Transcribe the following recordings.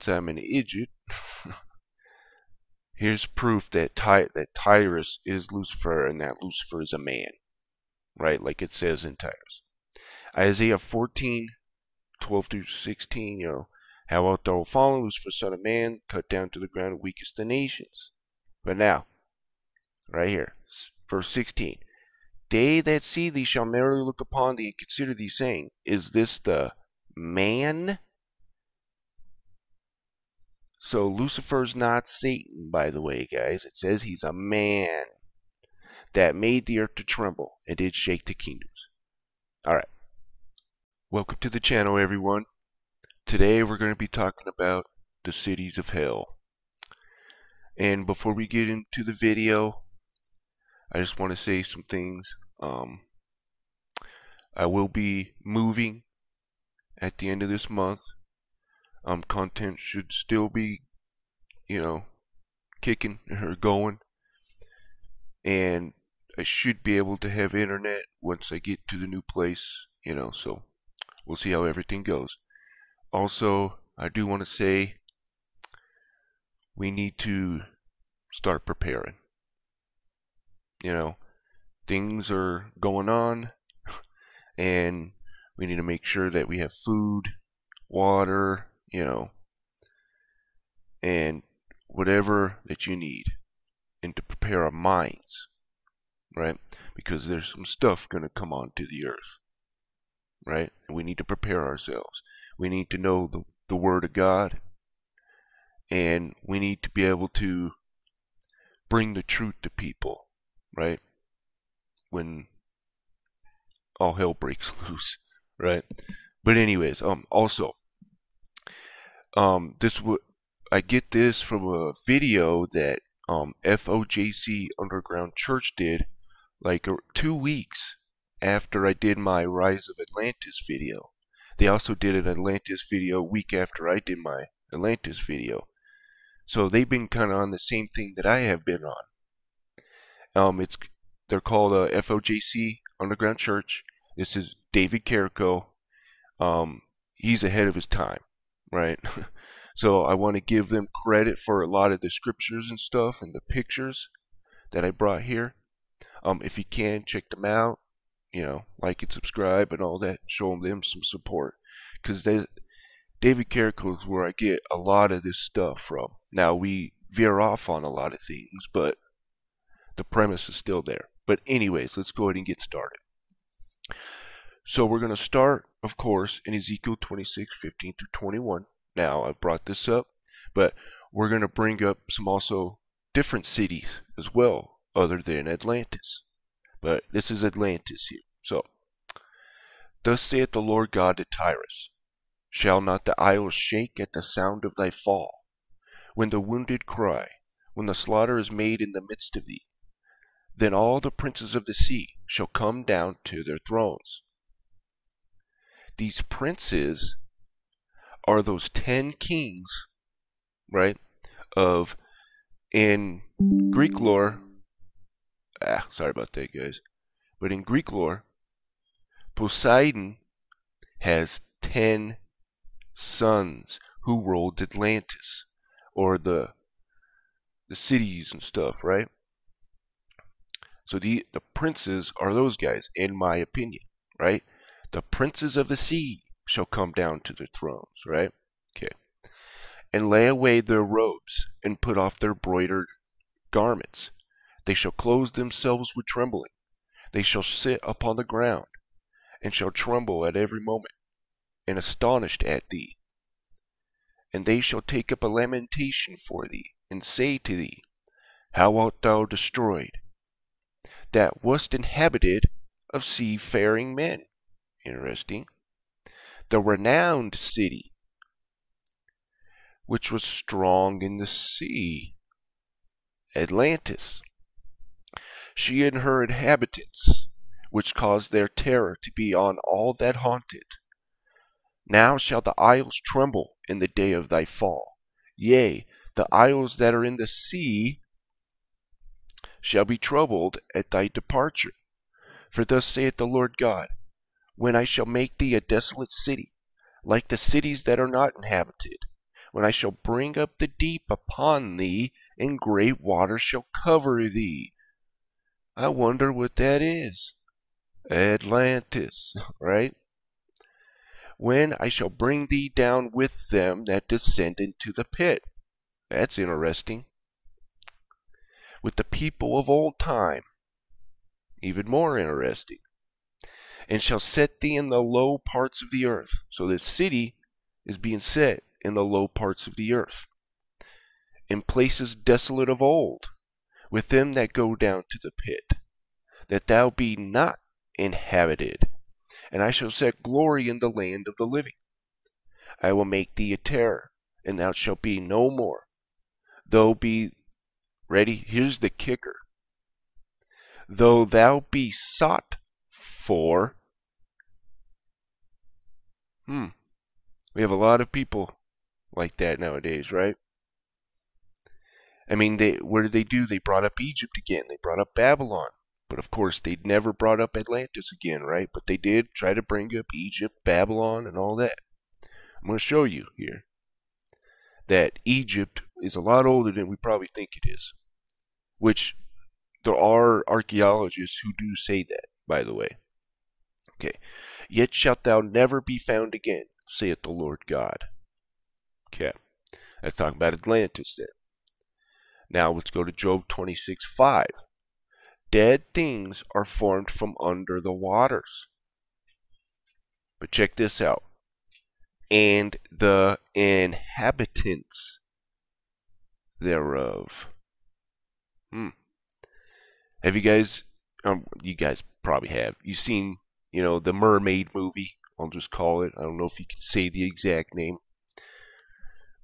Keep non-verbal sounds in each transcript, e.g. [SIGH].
since I'm an idiot, [LAUGHS] here's proof that Ty that Tyrus is Lucifer and that Lucifer is a man. Right? Like it says in Tyrus. Isaiah 14, 12 through 16, you know, how art thou fallen, Lucifer, son of man, cut down to the ground, weakest the nations. But now, right here, verse 16. They that see thee shall merrily look upon thee and consider thee, saying, Is this the man? So Lucifer's not Satan, by the way, guys. It says he's a man that made the earth to tremble and did shake the kingdoms. Alright. Welcome to the channel, everyone. Today we're going to be talking about the cities of hell. And before we get into the video, I just want to say some things. Um, I will be moving at the end of this month. Um, content should still be, you know, kicking or going. And I should be able to have internet once I get to the new place, you know, so we'll see how everything goes. Also, I do want to say we need to start preparing. You know, things are going on, [LAUGHS] and we need to make sure that we have food, water, you know, and whatever that you need, and to prepare our minds, right? Because there's some stuff going to come onto the earth, right? And we need to prepare ourselves. We need to know the, the Word of God, and we need to be able to bring the truth to people, right? When all hell breaks [LAUGHS] loose, right? But anyways, um, also, um, this would I get this from a video that um FOJC Underground Church did, like uh, two weeks after I did my Rise of Atlantis video. They also did an Atlantis video a week after I did my Atlantis video. So they've been kind of on the same thing that I have been on. Um, it's they're called uh, FOJC Underground Church. This is David Carrico. Um, he's ahead of his time, right? [LAUGHS] so I want to give them credit for a lot of the scriptures and stuff and the pictures that I brought here. Um, if you can, check them out. You know, like and subscribe and all that. Show them some support because they David Carrico is where I get a lot of this stuff from. Now we veer off on a lot of things, but the premise is still there. But anyways, let's go ahead and get started. So we're going to start, of course, in Ezekiel 26, 15 to 21. Now I brought this up, but we're going to bring up some also different cities as well, other than Atlantis. But this is Atlantis here. So, Thus saith the Lord God to Tyrus, Shall not the isles shake at the sound of thy fall? When the wounded cry, when the slaughter is made in the midst of thee, then all the princes of the sea shall come down to their thrones. These princes are those ten kings, right? Of in Greek lore, ah, sorry about that, guys. But in Greek lore, Poseidon has ten sons who ruled Atlantis or the the cities and stuff, right? So the the princes are those guys, in my opinion, right? The princes of the sea shall come down to their thrones, right? Okay. And lay away their robes, and put off their broidered garments. They shall clothe themselves with trembling. They shall sit upon the ground, and shall tremble at every moment and astonished at thee. And they shall take up a lamentation for thee, and say to thee, How art thou destroyed, that wast inhabited of seafaring men? Interesting. The renowned city, which was strong in the sea, Atlantis. She and her inhabitants, which caused their terror to be on all that haunted now shall the isles tremble in the day of thy fall. Yea, the isles that are in the sea shall be troubled at thy departure. For thus saith the Lord God, When I shall make thee a desolate city, like the cities that are not inhabited, when I shall bring up the deep upon thee, and great waters shall cover thee. I wonder what that is. Atlantis, [LAUGHS] right? When I shall bring thee down with them that descend into the pit. That's interesting. With the people of old time. Even more interesting. And shall set thee in the low parts of the earth. So this city is being set in the low parts of the earth. In places desolate of old, with them that go down to the pit, that thou be not inhabited. And I shall set glory in the land of the living. I will make thee a terror, and thou shalt be no more. Though be ready, here's the kicker. Though thou be sought for, hmm, we have a lot of people like that nowadays, right? I mean, they what did they do? They brought up Egypt again. They brought up Babylon. But of course, they'd never brought up Atlantis again, right? But they did try to bring up Egypt, Babylon, and all that. I'm going to show you here that Egypt is a lot older than we probably think it is. Which there are archaeologists who do say that, by the way. Okay. Yet shalt thou never be found again, saith the Lord God. Okay. That's talking about Atlantis then. Now let's go to Job 26 5. Dead things are formed from under the waters. But check this out. And the inhabitants thereof. Hmm. Have you guys, um, you guys probably have, you seen, you know, the mermaid movie? I'll just call it. I don't know if you can say the exact name.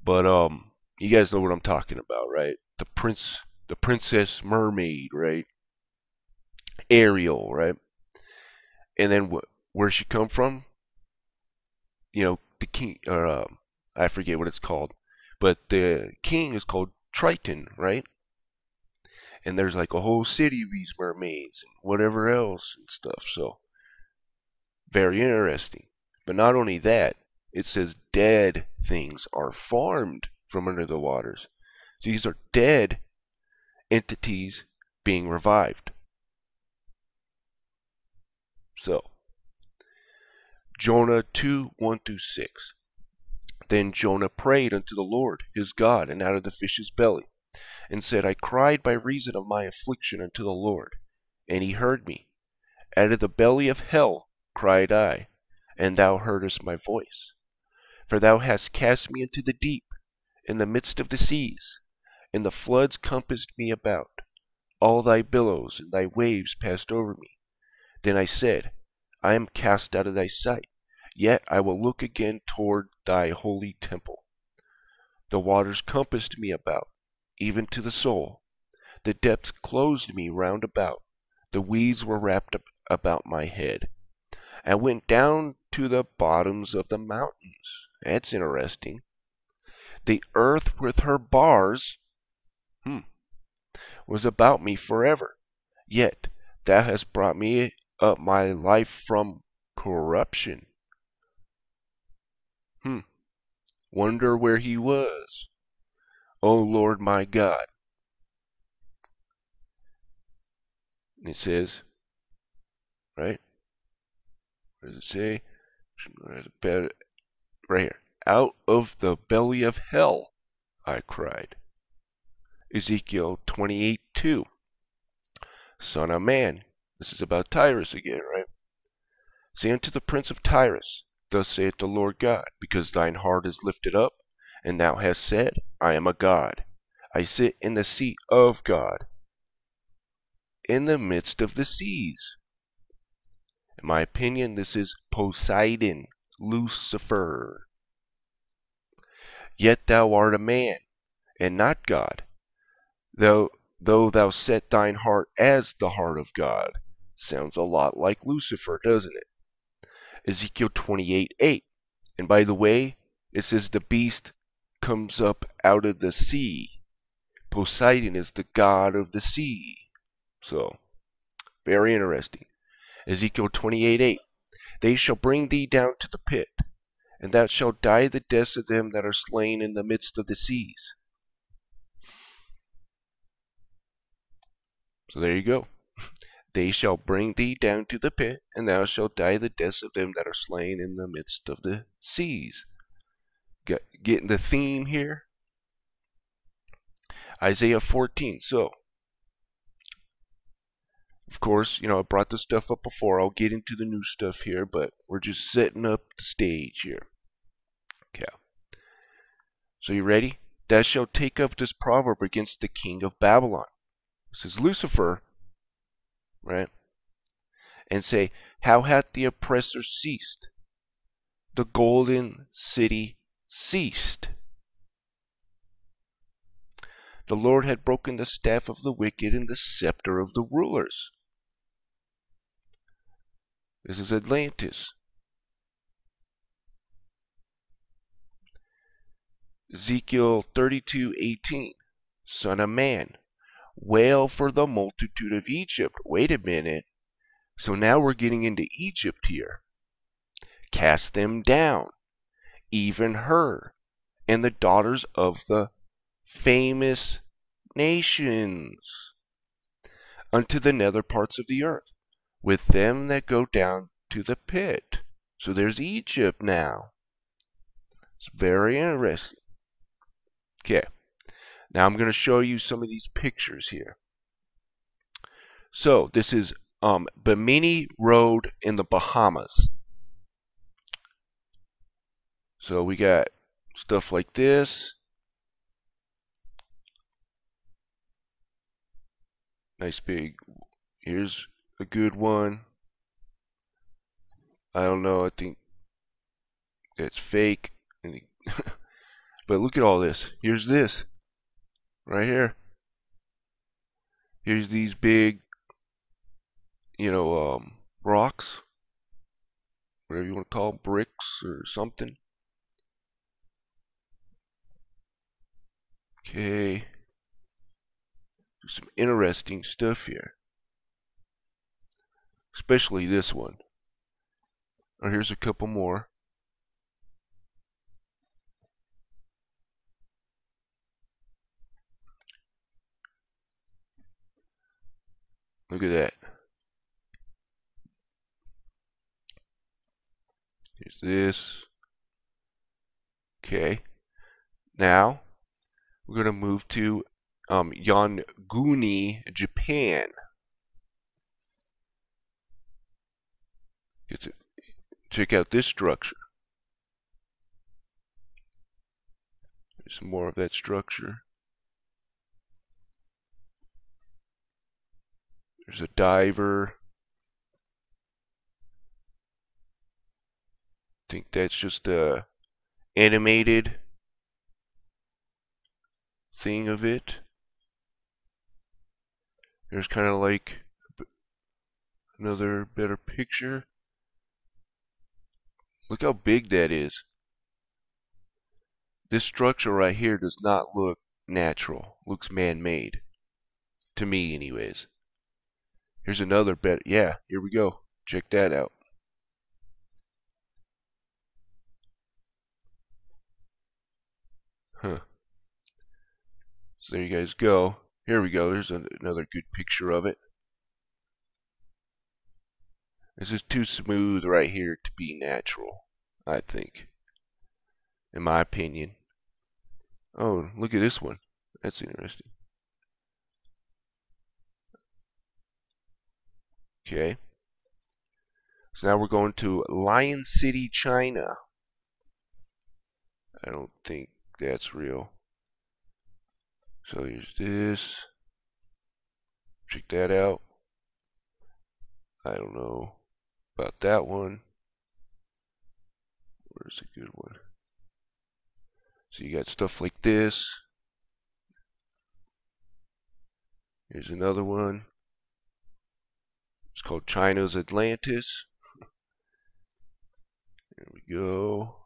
But, um, you guys know what I'm talking about, right? The prince, the princess mermaid, right? Ariel, right? And then wh- where she come from? You know, the king, or uh, I forget what it's called, but the king is called Triton, right? And there's like a whole city of these mermaids and whatever else and stuff. So very interesting. But not only that, it says dead things are farmed from under the waters. These are dead entities being revived. So, Jonah 2 1 through 6. Then Jonah prayed unto the Lord his God, and out of the fish's belly, and said, I cried by reason of my affliction unto the Lord, and he heard me. Out of the belly of hell cried I, and thou heardest my voice. For thou hast cast me into the deep, in the midst of the seas, and the floods compassed me about. All thy billows and thy waves passed over me. Then I said, I am cast out of thy sight, yet I will look again toward thy holy temple. The waters compassed me about, even to the soul. The depths closed me round about. The weeds were wrapped about my head. I went down to the bottoms of the mountains. That's interesting. The earth with her bars hmm, was about me forever. Yet thou hast brought me up my life from corruption. Hmm. Wonder where he was. O oh Lord my God. And it says, right? What does it say? Right here. Out of the belly of hell, I cried. Ezekiel 28 2. Son of man, this is about Tyrus again, right? Say unto the prince of Tyrus, Thus saith the Lord God, because thine heart is lifted up, and thou hast said, I am a God. I sit in the seat of God, in the midst of the seas. In my opinion, this is Poseidon, Lucifer. Yet thou art a man, and not God, though, though thou set thine heart as the heart of God. Sounds a lot like Lucifer, doesn't it? Ezekiel 28 8. And by the way, it says the beast comes up out of the sea. Poseidon is the god of the sea. So, very interesting. Ezekiel 28 8. They shall bring thee down to the pit, and thou shalt die the deaths of them that are slain in the midst of the seas. So there you go. [LAUGHS] They shall bring thee down to the pit, and thou shalt die the deaths of them that are slain in the midst of the seas. Get, getting the theme here? Isaiah 14. So, of course, you know, I brought this stuff up before. I'll get into the new stuff here, but we're just setting up the stage here. Okay. So you ready? Thou shalt take up this proverb against the king of Babylon. This is Lucifer, right? And say, How hath the oppressor ceased? The golden city ceased. The Lord had broken the staff of the wicked and the scepter of the rulers. This is Atlantis. Ezekiel 32:18 Son of man, wail for the multitude of Egypt. Wait a minute. So now we're getting into Egypt here. Cast them down, even her, and the daughters of the famous nations, unto the nether parts of the earth with them that go down to the pit. So there's Egypt now. It's very interesting. Okay. Now I'm going to show you some of these pictures here. So this is um, Bimini Road in the Bahamas. So we got stuff like this. Nice big. Here's a good one. I don't know. I think it's fake. [LAUGHS] but look at all this. Here's this. Right here. Here's these big, you know, um, rocks. Whatever you want to call them, bricks or something. Okay. Some interesting stuff here especially this one. Oh, here's a couple more. Look at that. Here's this. Okay. Now, we're going to move to um, Japan. Check out this structure. There's more of that structure. There's a diver. I think that's just a animated thing of it. There's kind of like another better picture. Look how big that is. This structure right here does not look natural. Looks man-made. To me, anyways. Here's another bet. Yeah, here we go. Check that out. Huh. So there you guys go. Here we go. There's another good picture of it. This is too smooth right here to be natural, I think. In my opinion. Oh, look at this one. That's interesting. Okay. So now we're going to Lion City, China. I don't think that's real. So here's this. Check that out. I don't know about that one. Where's a good one? So you got stuff like this. Here's another one. It's called China's Atlantis. [LAUGHS] There we go.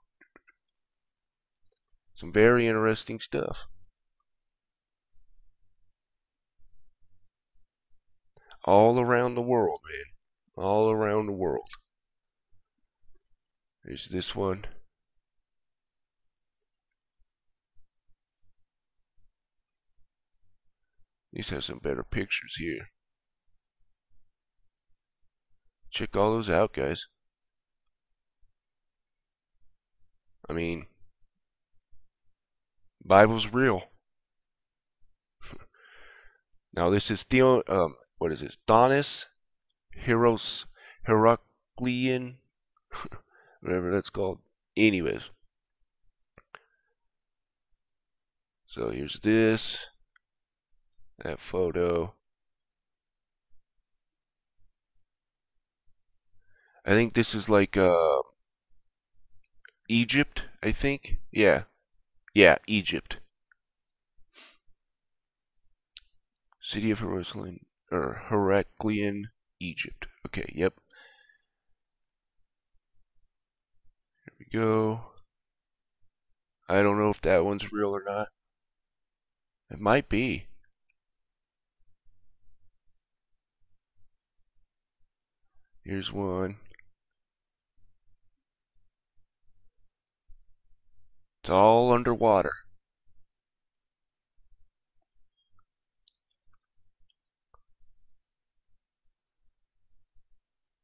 Some very interesting stuff. All around the world, man all around the world. Is this one? These have some better pictures here. Check all those out, guys. I mean, Bible's real. [LAUGHS] now this is Theo. Um, what is this? Donis? Heros Heraclean, [LAUGHS] whatever that's called. Anyways, so here's this, that photo. I think this is like uh, Egypt, I think. Yeah. Yeah, Egypt. City of Jerusalem, or Heraclean, Egypt. Okay, yep. Here we go. I don't know if that one's real or not. It might be. Here's one. It's all underwater.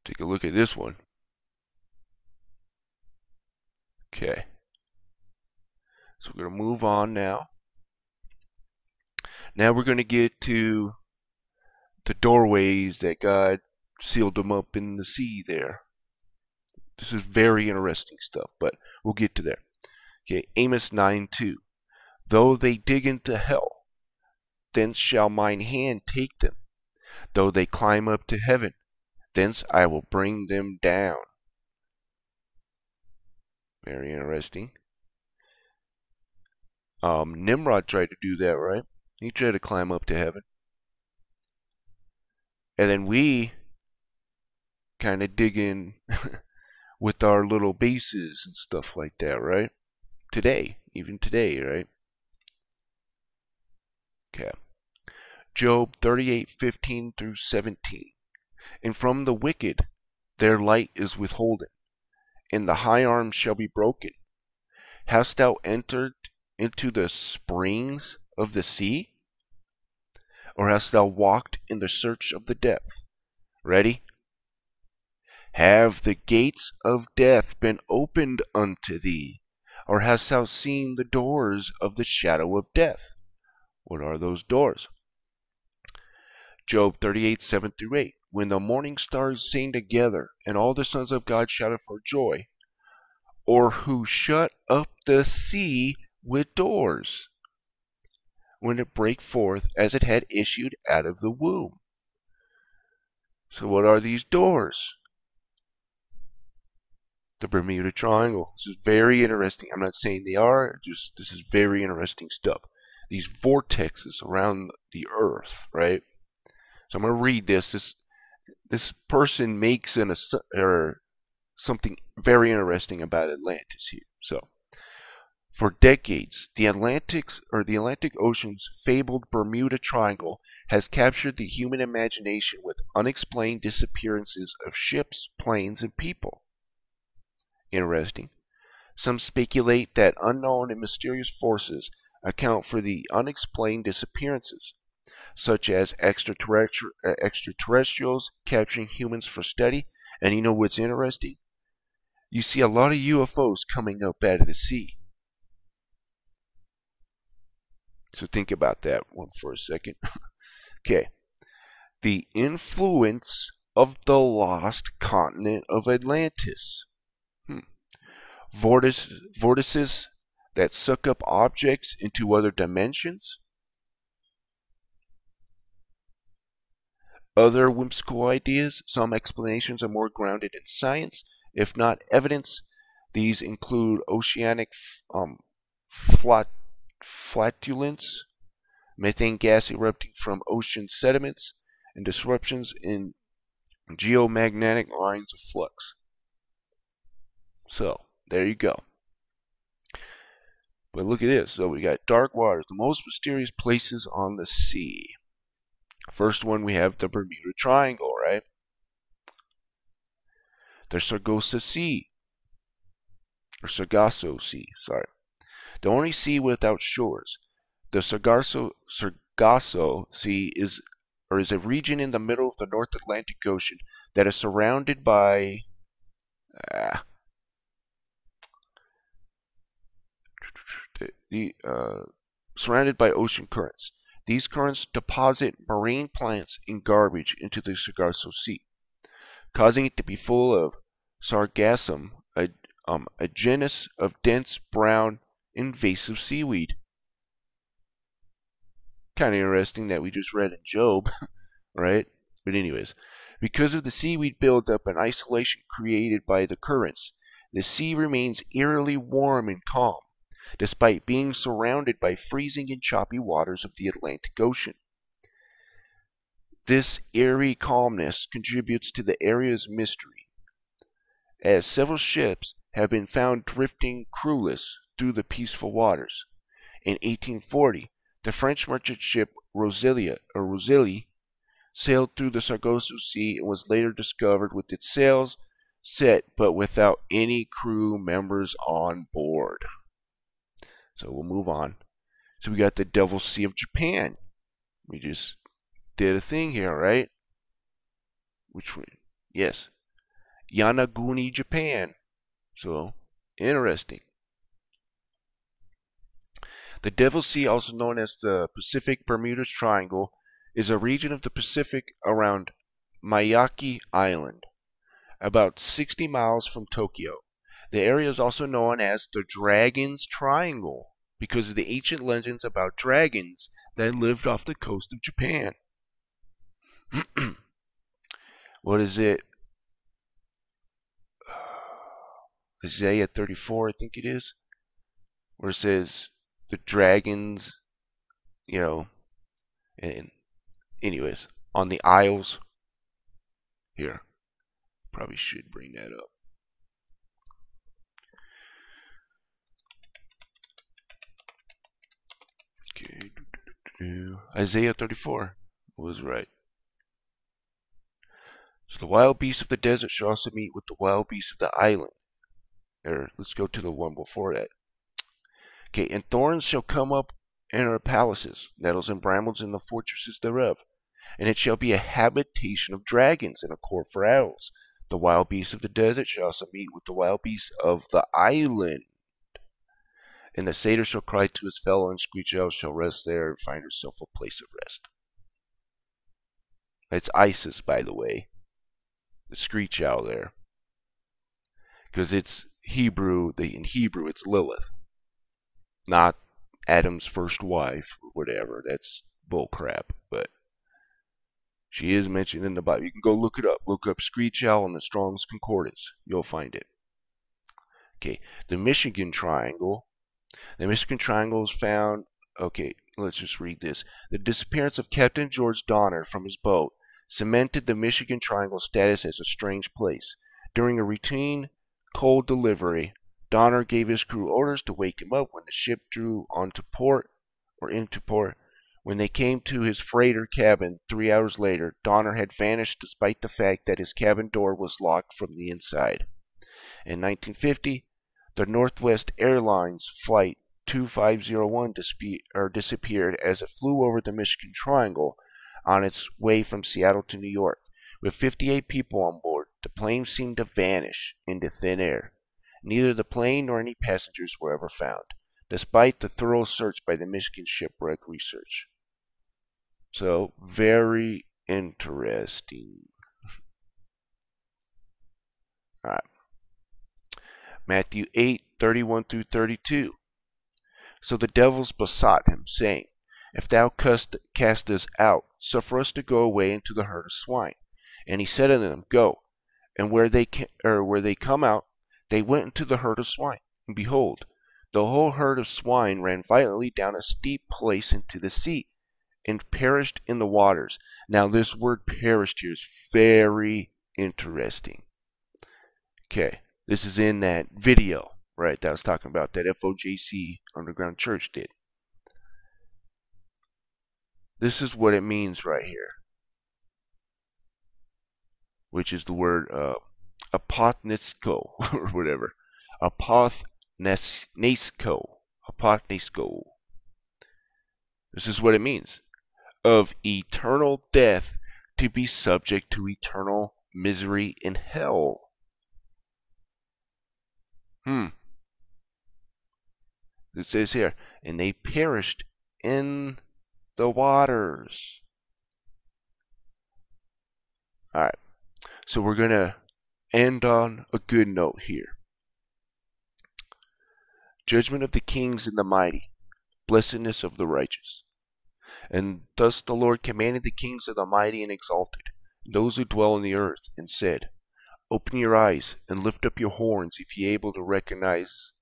Take a look at this one. Okay. So we're going to move on now. Now we're going to get to the doorways that God sealed them up in the sea there. This is very interesting stuff, but we'll get to there. Okay, Amos 9 2. Though they dig into hell, thence shall mine hand take them. Though they climb up to heaven, thence I will bring them down. Very interesting. Um, Nimrod tried to do that, right? He tried to climb up to heaven. And then we kind of dig in [LAUGHS] with our little bases and stuff like that, right? today, even today, right? Okay. Job 38:15 through 17. And from the wicked their light is withholden, and the high arm shall be broken. Hast thou entered into the springs of the sea? Or hast thou walked in the search of the depth? Ready? Have the gates of death been opened unto thee? Or hast thou seen the doors of the shadow of death? What are those doors? Job 38, 7 through 8. When the morning stars sang together, and all the sons of God shouted for joy, or who shut up the sea with doors, when it brake forth as it had issued out of the womb. So, what are these doors? the Bermuda Triangle. This is very interesting. I'm not saying they are, just this is very interesting stuff. These vortexes around the earth, right? So I'm going to read this. This this person makes an or something very interesting about Atlantis here. So, for decades, the Atlantic's or the Atlantic Ocean's fabled Bermuda Triangle has captured the human imagination with unexplained disappearances of ships, planes, and people interesting. Some speculate that unknown and mysterious forces account for the unexplained disappearances, such as extraterrestri uh, extraterrestrials capturing humans for study. And you know what's interesting? You see a lot of UFOs coming up out of the sea. So think about that one for a second. [LAUGHS] okay. The influence of the lost continent of Atlantis. Hmm. Vortice, vortices that suck up objects into other dimensions. Other whimsical ideas, some explanations are more grounded in science, if not evidence. These include oceanic um, flat, flatulence, methane gas erupting from ocean sediments, and disruptions in geomagnetic lines of flux. So, there you go. But look at this. So we got dark waters, the most mysterious places on the sea. First one we have the Bermuda Triangle, right? The Sargasso Sea. Or Sargasso Sea, sorry. The only sea without shores. The Sargasso, Sargasso Sea is or is a region in the middle of the North Atlantic Ocean that is surrounded by uh, the uh, surrounded by ocean currents. These currents deposit marine plants and garbage into the Sargasso Sea, causing it to be full of sargassum, a, um, a genus of dense brown invasive seaweed. Kind of interesting that we just read in Job, [LAUGHS] right? But anyways, because of the seaweed buildup and isolation created by the currents, the sea remains eerily warm and calm despite being surrounded by freezing and choppy waters of the Atlantic Ocean. This eerie calmness contributes to the area's mystery, as several ships have been found drifting crewless through the peaceful waters. In 1840, the French merchant ship Rosilia, or Rosilly sailed through the Sargasso Sea and was later discovered with its sails set but without any crew members on board. So we'll move on. So we got the Devil Sea of Japan. We just did a thing here, right? Which one? Yes. Yonaguni, Japan. So, interesting. The Devil Sea, also known as the Pacific Bermuda Triangle, is a region of the Pacific around Miyake Island, about 60 miles from Tokyo. The area is also known as the Dragon's Triangle because of the ancient legends about dragons that lived off the coast of Japan. [CLEARS THROAT] what is it? [SIGHS] Isaiah 34, I think it is, where it says the dragons, you know, and anyways, on the isles. Here, probably should bring that up. Isaiah 34 was right. So the wild beasts of the desert shall also meet with the wild beasts of the island. Or let's go to the one before that. Okay, and thorns shall come up in her palaces, nettles and brambles in the fortresses thereof. And it shall be a habitation of dragons and a court for owls. The wild beasts of the desert shall also meet with the wild beasts of the island. And the satyr shall cry to his fellow, and screech owl shall rest there and find herself a place of rest. It's Isis, by the way. The screech owl there. Because it's Hebrew, the, in Hebrew it's Lilith. Not Adam's first wife or whatever. That's bullcrap. But she is mentioned in the Bible. You can go look it up. Look up screech owl in the Strong's Concordance. You'll find it. Okay, the Michigan Triangle the Michigan Triangle is found. Okay, let's just read this. The disappearance of Captain George Donner from his boat cemented the Michigan Triangle status as a strange place. During a routine coal delivery, Donner gave his crew orders to wake him up when the ship drew onto port or into port. When they came to his freighter cabin three hours later, Donner had vanished despite the fact that his cabin door was locked from the inside. In 1950, the Northwest Airlines flight 2501 er, disappeared as it flew over the Michigan Triangle on its way from Seattle to New York. With 58 people on board, the plane seemed to vanish into thin air. Neither the plane nor any passengers were ever found, despite the thorough search by the Michigan Shipwreck Research. So, very interesting. All right. Matthew 8, 31 through 32. So the devils besought him, saying, If thou cast, cast us out, suffer us to go away into the herd of swine. And he said unto them, Go. And where they, or where they come out, they went into the herd of swine. And behold, the whole herd of swine ran violently down a steep place into the sea, and perished in the waters. Now, this word perished here is very interesting. Okay. This is in that video, right, that I was talking about, that FOJC Underground Church did. This is what it means right here, which is the word uh, apothnesko, [LAUGHS] or whatever. Apothnesko. Apothnesko. This is what it means. of eternal death to be subject to eternal misery in hell. Hmm. It says here, and they perished in the waters. Alright, so we're going to end on a good note here. Judgment of the kings and the mighty, blessedness of the righteous. And thus the Lord commanded the kings of the mighty and exalted, those who dwell on the earth, and said, Open your eyes and lift up your horns if ye able to recognize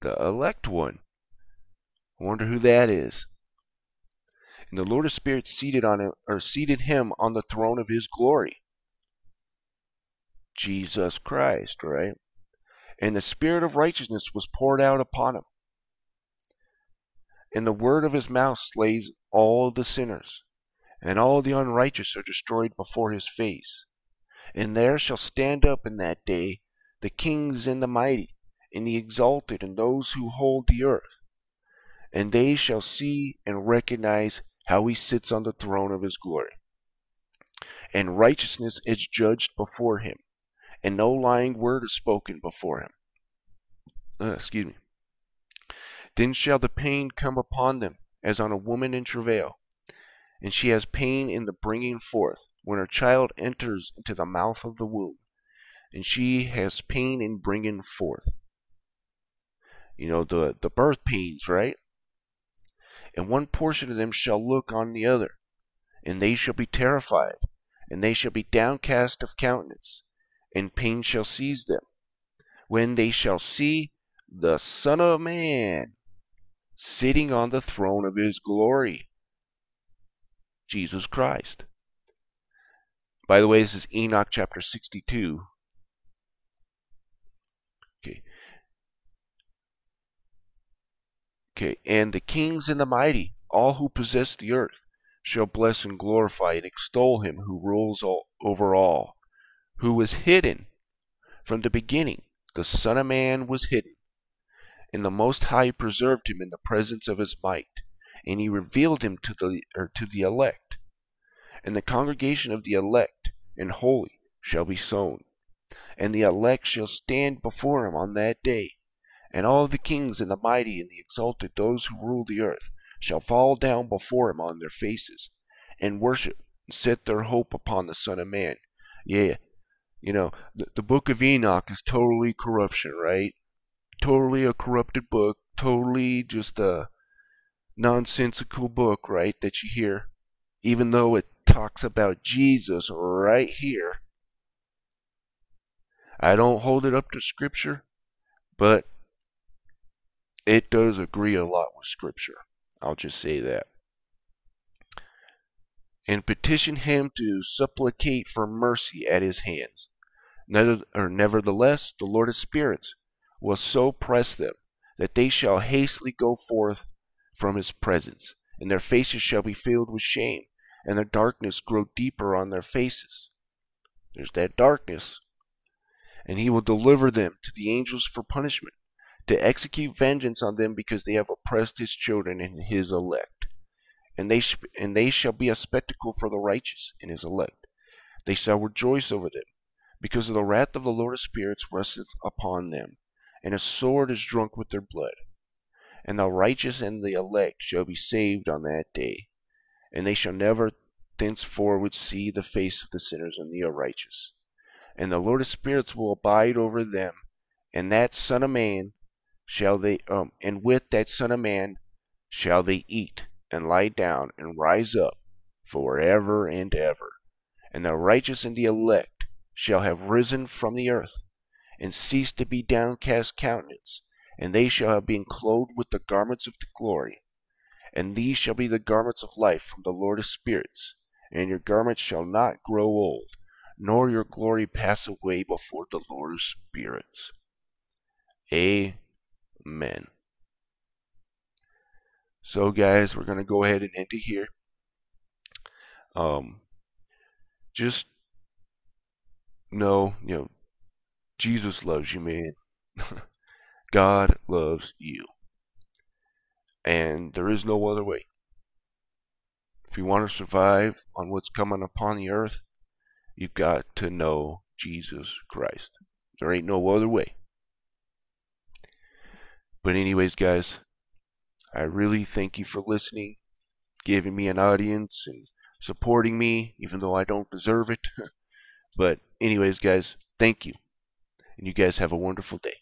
the elect one. I wonder who that is. And the Lord of Spirits seated on him, or seated him on the throne of his glory. Jesus Christ, right? And the Spirit of righteousness was poured out upon him. And the word of his mouth slays all the sinners, and all the unrighteous are destroyed before his face. And there shall stand up in that day the kings and the mighty, and the exalted, and those who hold the earth. And they shall see and recognize how he sits on the throne of his glory. And righteousness is judged before him, and no lying word is spoken before him. Uh, excuse me. Then shall the pain come upon them, as on a woman in travail, and she has pain in the bringing forth, when her child enters into the mouth of the womb, and she has pain in bringing forth. You know, the, the birth pains, right? And one portion of them shall look on the other, and they shall be terrified, and they shall be downcast of countenance, and pain shall seize them, when they shall see the Son of Man sitting on the throne of his glory. Jesus Christ. By the way, this is Enoch chapter 62. Okay. Okay, and the kings and the mighty, all who possess the earth, shall bless and glorify and extol him who rules all, over all, who was hidden from the beginning. The Son of Man was hidden and the Most High preserved him in the presence of his might, and he revealed him to the, to the elect. And the congregation of the elect and holy shall be sown, and the elect shall stand before him on that day. And all the kings and the mighty and the exalted, those who rule the earth, shall fall down before him on their faces, and worship, and set their hope upon the Son of Man. Yeah, you know, the, the book of Enoch is totally corruption, right? totally a corrupted book, totally just a nonsensical book, right, that you hear, even though it talks about Jesus right here. I don't hold it up to Scripture, but it does agree a lot with Scripture. I'll just say that. And petition him to supplicate for mercy at his hands. Nevertheless, the Lord of spirits will so press them that they shall hastily go forth from his presence, and their faces shall be filled with shame, and their darkness grow deeper on their faces. There's that darkness. And he will deliver them to the angels for punishment, to execute vengeance on them because they have oppressed his children and his elect. And they, and they shall be a spectacle for the righteous and his elect. They shall rejoice over them, because of the wrath of the Lord of spirits resteth upon them and a sword is drunk with their blood. And the righteous and the elect shall be saved on that day, and they shall never thenceforward see the face of the sinners and the unrighteous. And the Lord of spirits will abide over them, and that Son of Man shall they um and with that Son of Man shall they eat and lie down and rise up for ever and ever. And the righteous and the elect shall have risen from the earth and cease to be downcast countenance, and they shall have been clothed with the garments of the glory. And these shall be the garments of life from the Lord of spirits, and your garments shall not grow old, nor your glory pass away before the Lord of spirits. Amen. So, guys, we're going to go ahead and end it here. Um, just know, you know, Jesus loves you, man. [LAUGHS] God loves you. And there is no other way. If you want to survive on what's coming upon the earth, you've got to know Jesus Christ. There ain't no other way. But anyways, guys, I really thank you for listening, giving me an audience and supporting me, even though I don't deserve it. [LAUGHS] but anyways, guys, thank you. And you guys have a wonderful day.